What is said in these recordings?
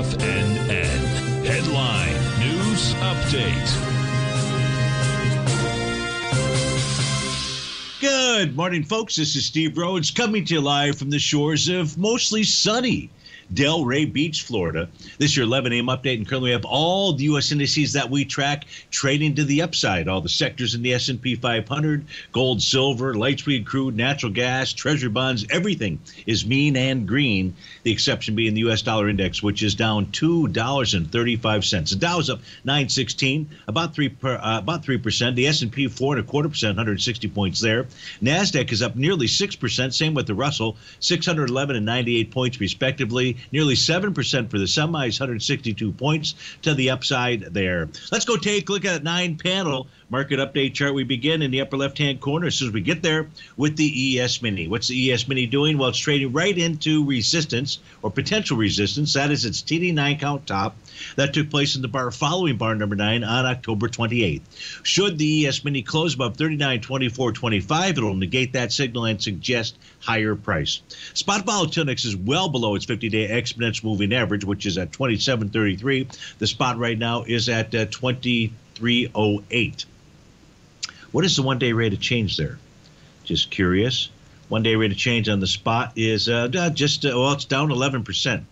FNN. Headline News Update. Good morning, folks. This is Steve Rhodes coming to you live from the shores of mostly sunny Delray Beach, Florida. This is your 11 a.m. update, and currently we have all the U.S. indices that we track trading to the upside. All the sectors in the S&P 500, gold, silver, light sweet crude, natural gas, treasury bonds, everything is mean and green. The exception being the U.S. dollar index, which is down two dollars and 35 cents. The Dow is up 916, about three per, uh, about three percent. The S&P four and a quarter percent, 160 points there. Nasdaq is up nearly six percent. Same with the Russell, 611 and 98 points respectively nearly 7% for the semis, 162 points to the upside there. Let's go take a look at that nine panel market update chart. We begin in the upper left hand corner as soon as we get there with the ES Mini. What's the ES Mini doing? Well, it's trading right into resistance or potential resistance. That is its TD9 count top. That took place in the bar following bar number nine on October 28th. Should the ES Mini close above 39.24.25, it'll negate that signal and suggest higher price. Spot volatility is well below its 50-day exponential moving average, which is at 27.33. The spot right now is at uh, 23.08. What is the one-day rate of change there? Just curious. One-day rate of change on the spot is uh, just uh, well, it's down 11 percent.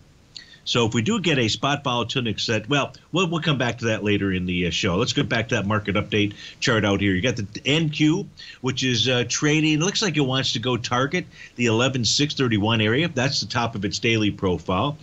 So if we do get a spot volatility set, well, well, we'll come back to that later in the uh, show. Let's get back to that market update chart out here. You got the NQ, which is uh, trading. It looks like it wants to go target the 11631 area. That's the top of its daily profile.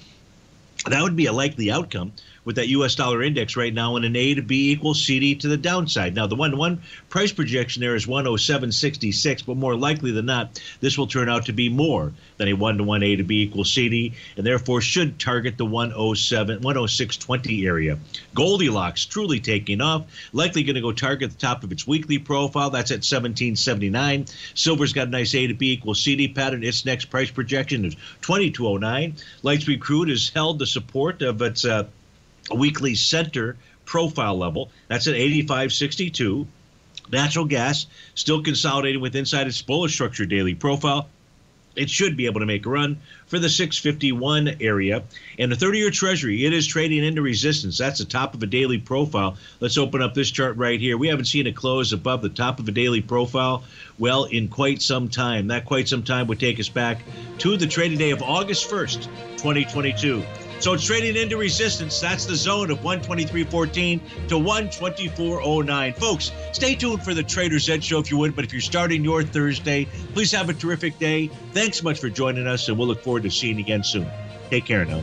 That would be a likely outcome with that U.S. dollar index right now in an A to B equals CD to the downside. Now, the one one price projection there is 107.66, but more likely than not, this will turn out to be more than a one to one A to B equals CD, and therefore should target the 107, 106.20 area. Goldilocks truly taking off, likely going to go target the top of its weekly profile. That's at 1779. Silver's got a nice A to B equals CD pattern. Its next price projection is 2209. Light sweet crude has held the support of its uh, weekly center profile level. That's at 85.62. Natural gas still consolidating with inside its bullish structure daily profile. It should be able to make a run for the 651 area. And the 30 year Treasury, it is trading into resistance. That's the top of a daily profile. Let's open up this chart right here. We haven't seen a close above the top of a daily profile, well, in quite some time. That quite some time would take us back to the trading day of August 1st, 2022. So trading into resistance. That's the zone of 123.14 to 124.09. Folks, stay tuned for the Trader's Edge show if you would. But if you're starting your Thursday, please have a terrific day. Thanks so much for joining us, and we'll look forward to seeing you again soon. Take care now.